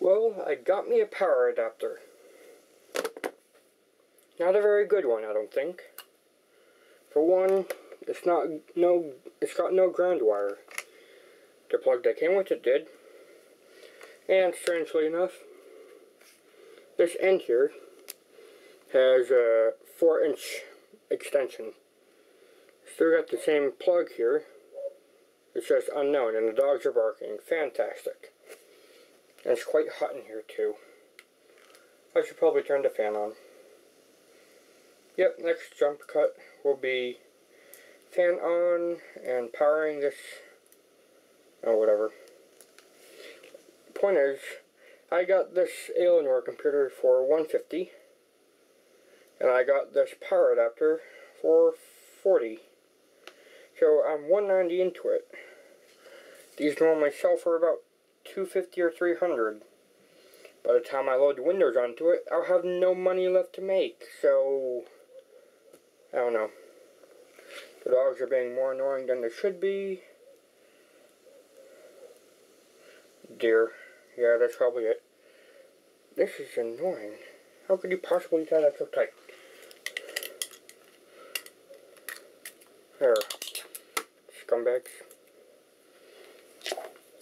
Well, I got me a power adapter. Not a very good one, I don't think. For one, it's not no it's got no ground wire. The plug that came with it did. And strangely enough, this end here has a 4 inch extension. Still got the same plug here. It's just unknown and the dogs are barking. Fantastic. And it's quite hot in here too. I should probably turn the fan on. Yep, next jump cut will be fan on and powering this, or oh, whatever. Point is, I got this Alienware computer for 150 and I got this power adapter for 40 so I'm 190 into it. These normally sell for about 250 or 300 by the time I load Windows onto it, I'll have no money left to make, so I don't know. The dogs are being more annoying than they should be. Dear. Yeah, that's probably it. This is annoying. How could you possibly tie that so tight? There. Scumbags.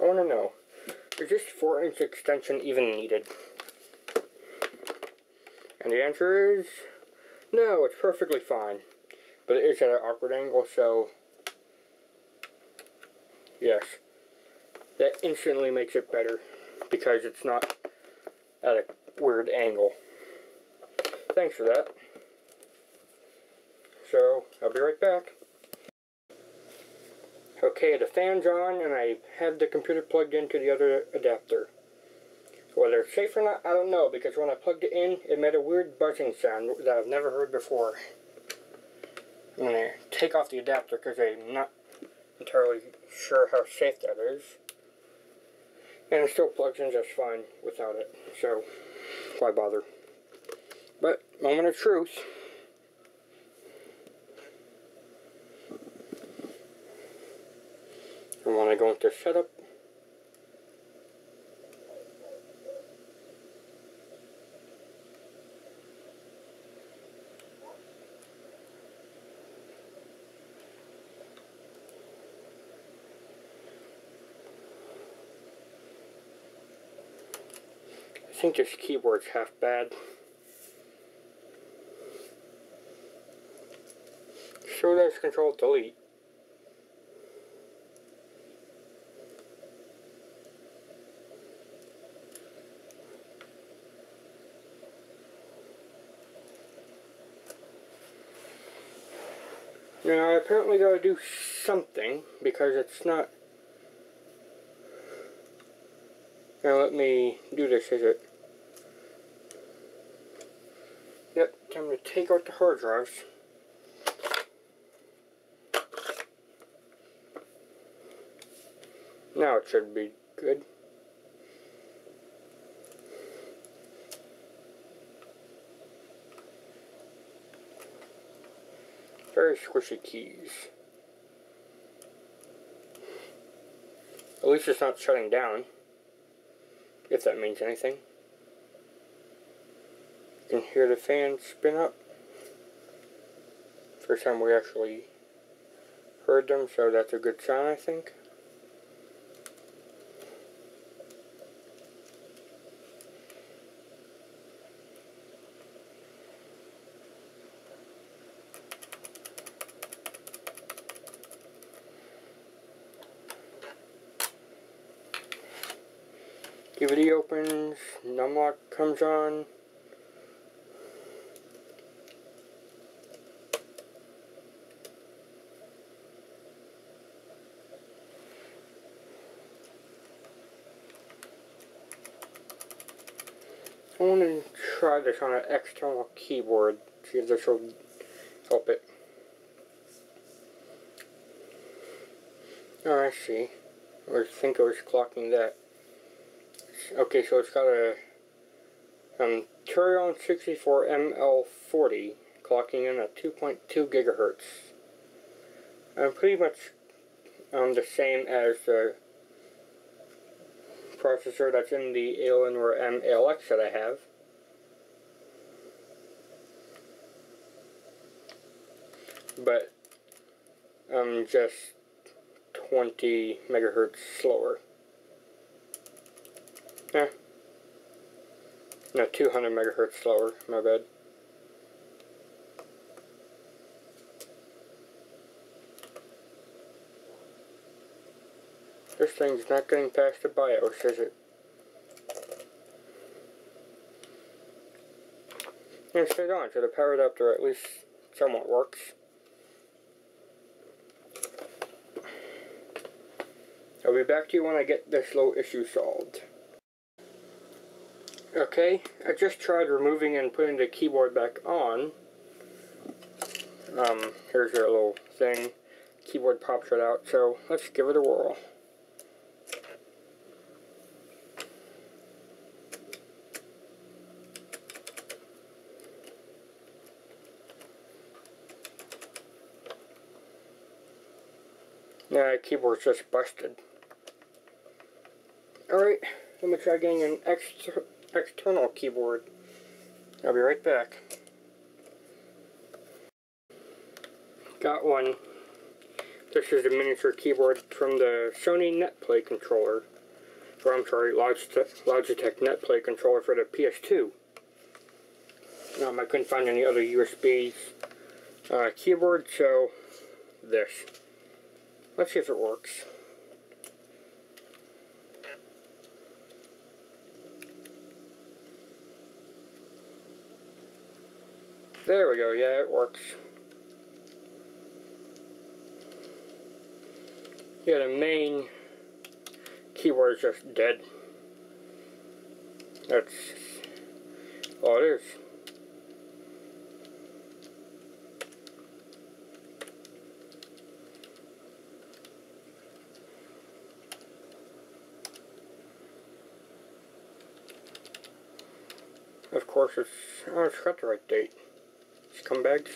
I want to know, is this 4 inch extension even needed? And the answer is, no, it's perfectly fine. But it is at an awkward angle, so, yes. That instantly makes it better, because it's not at a weird angle. Thanks for that. So, I'll be right back. Okay, the fan's on and I have the computer plugged into the other adapter. Whether it's safe or not, I don't know, because when I plugged it in, it made a weird buzzing sound that I've never heard before. I'm going to take off the adapter because I'm not entirely sure how safe that is. And it still plugs in just fine without it, so why bother? But, moment of truth. And into setup, I think this keyboard's half bad. Show that's control delete. Now I apparently gotta do something because it's not Now let me do this, is it? Yep, time to take out the hard drives. Now it should be good. Very squishy keys. At least it's not shutting down. If that means anything. You can hear the fan spin up. First time we actually heard them, so that's a good sign, I think. DVD opens, numlock comes on. I want to try this on an external keyboard, see if this will help it. Oh, I see. I think I was clocking that. Okay, so it's got a um, Turion 64 ML40 clocking in at 2.2 gigahertz. Um, pretty much um, the same as the processor that's in the Alienware M-ALX that I have. But I'm just 20 megahertz slower. Eh. No, 200 megahertz slower, my bad. This thing's not getting past the BIOS, is it? And stayed on, so the power adapter at least somewhat works. I'll be back to you when I get this little issue solved. Okay, I just tried removing and putting the keyboard back on. Um, here's your little thing. Keyboard pops right out, so let's give it a whirl. Yeah, keyboard's just busted. Alright, let me try getting an extra external keyboard. I'll be right back. Got one. This is a miniature keyboard from the Sony NetPlay controller. Or I'm sorry, Logitech, Logitech NetPlay controller for the PS2. Um, I couldn't find any other USB uh, keyboard, so this. Let's see if it works. There we go, yeah, it works. Yeah, the main keyboard is just dead. That's all it is. Of course, it's, oh, it's got the right date scumbags.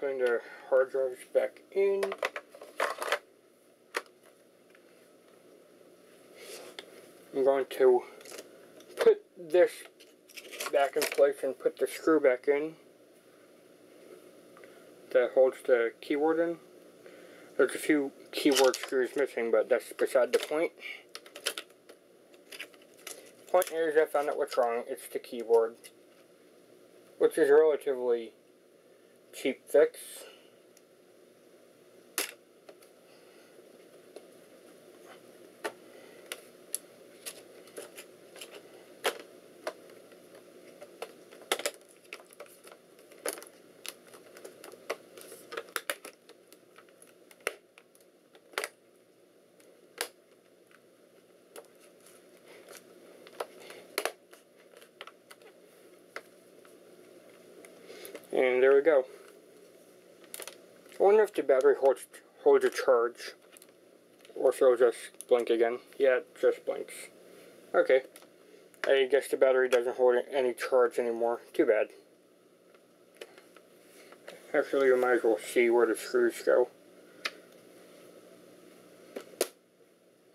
Putting the hard drives back in. I'm going to put this back in place and put the screw back in that holds the keyboard in. There's a few keyboard screws missing, but that's beside the point. Point is, I found out what's wrong. It's the keyboard, which is a relatively cheap fix. And there we go. I wonder if the battery holds, holds a charge. Or if it'll just blink again. Yeah, it just blinks. Okay. I guess the battery doesn't hold any charge anymore. Too bad. Actually, we might as well see where the screws go.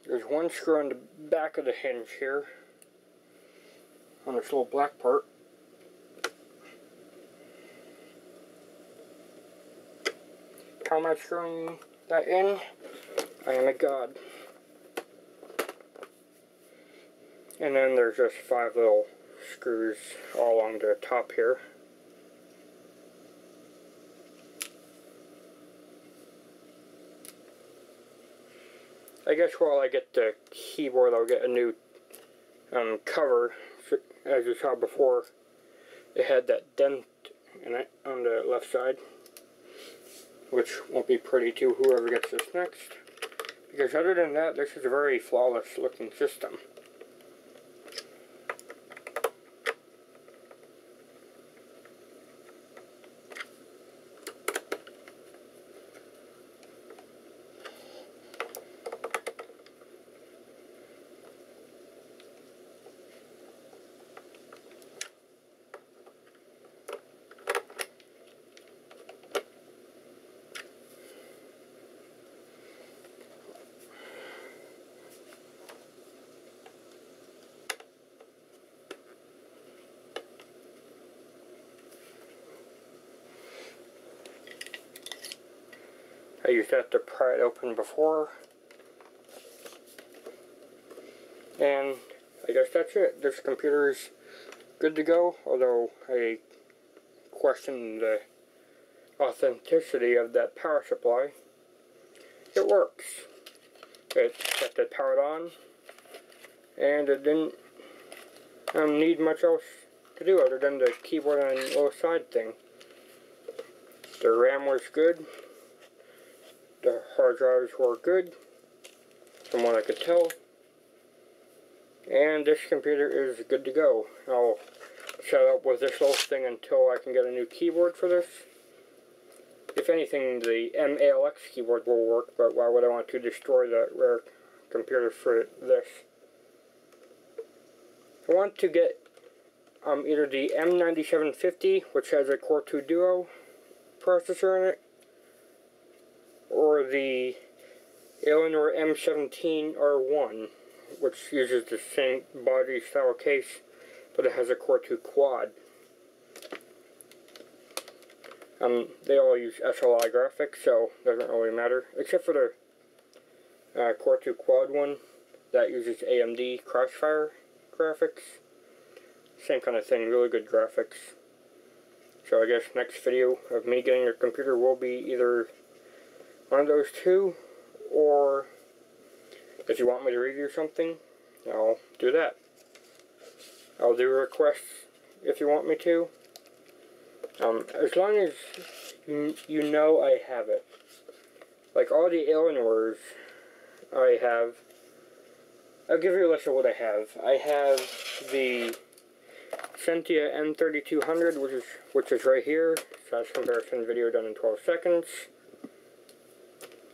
There's one screw on the back of the hinge here. On this little black part. How am I screwing that in? I am a god. And then there's just five little screws all along the top here. I guess while I get the keyboard, I'll get a new um, cover. As you saw before, it had that dent in it on the left side which won't be pretty to whoever gets this next. Because other than that, this is a very flawless looking system. Used that to pry it open before. And I guess that's it. This computer is good to go, although I question the authenticity of that power supply. It works. It kept it powered on, and it didn't um, need much else to do other than the keyboard and little side thing. The RAM was good. The hard drives were good, from what I could tell. And this computer is good to go. I'll set up with this little thing until I can get a new keyboard for this. If anything, the MALX keyboard will work, but why would I want to destroy that rare computer for this? I want to get um, either the M9750, which has a Core 2 Duo processor in it, or the Alienware M17R1, which uses the same body style case, but it has a Core 2 Quad. Um, they all use SLI graphics, so it doesn't really matter, except for the uh, Core 2 Quad one that uses AMD Crossfire graphics. Same kind of thing, really good graphics. So I guess next video of me getting a computer will be either one of those two, or if you want me to review something, I'll do that. I'll do requests if you want me to. Um, as long as you, know I have it. Like all the Alienwares I have, I'll give you a list of what I have. I have the Sentia M3200, which is which is right here. Slash comparison video done in 12 seconds.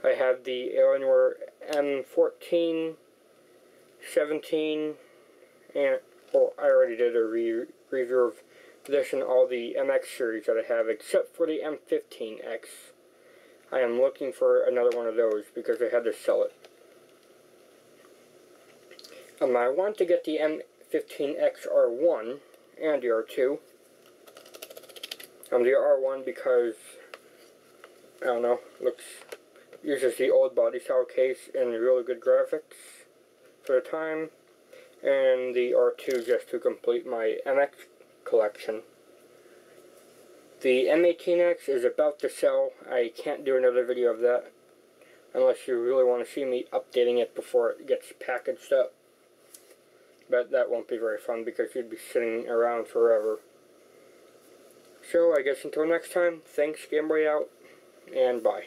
I have the Alienware M14, 17, and well, I already did a re review of this and all the MX series that I have, except for the M15X. I am looking for another one of those because I had to sell it. Um, I want to get the M15X R1 and the R2. Um, the R1 because, I don't know, looks, uses the old body style case and really good graphics for the time. And the R2 just to complete my MX collection. The M18X is about to sell. I can't do another video of that unless you really want to see me updating it before it gets packaged up. But that won't be very fun because you'd be sitting around forever. So I guess until next time, thanks Gameboy out, and bye.